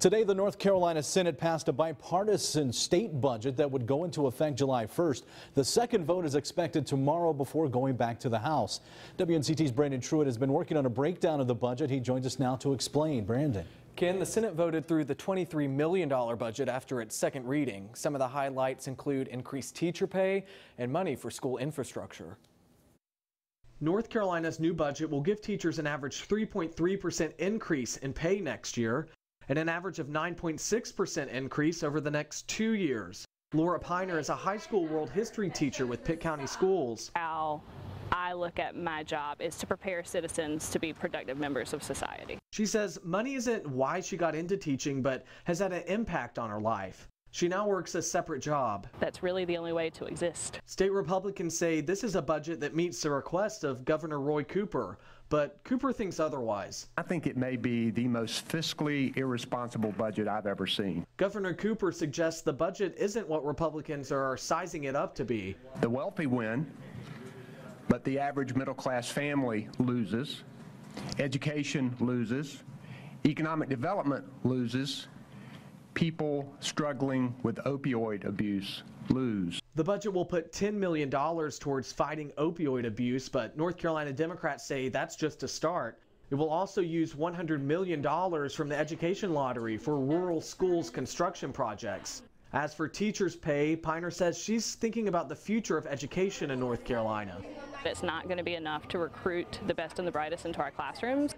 Today, the North Carolina Senate passed a bipartisan state budget that would go into effect July 1st. The second vote is expected tomorrow before going back to the House. WNCT's Brandon Truitt has been working on a breakdown of the budget. He joins us now to explain. Brandon. Ken, the Senate voted through the $23 million budget after its second reading. Some of the highlights include increased teacher pay and money for school infrastructure. North Carolina's new budget will give teachers an average 3.3% increase in pay next year and an average of 9.6% increase over the next two years. Laura Piner is a high school world history teacher with Pitt County Schools. How I look at my job is to prepare citizens to be productive members of society. She says money isn't why she got into teaching, but has had an impact on her life. She now works a separate job. That's really the only way to exist. State Republicans say this is a budget that meets the request of Governor Roy Cooper, but Cooper thinks otherwise. I think it may be the most fiscally irresponsible budget I've ever seen. Governor Cooper suggests the budget isn't what Republicans are sizing it up to be. The wealthy win, but the average middle class family loses. Education loses. Economic development loses. People struggling with opioid abuse lose. The budget will put $10 million towards fighting opioid abuse, but North Carolina Democrats say that's just a start. It will also use $100 million from the education lottery for rural schools construction projects. As for teachers' pay, Piner says she's thinking about the future of education in North Carolina. It's not going to be enough to recruit the best and the brightest into our classrooms.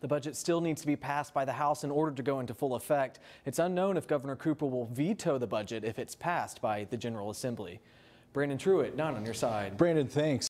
The budget still needs to be passed by the House in order to go into full effect. It's unknown if Governor Cooper will veto the budget if it's passed by the General Assembly. Brandon Truitt, 9 on your side. Brandon, thanks.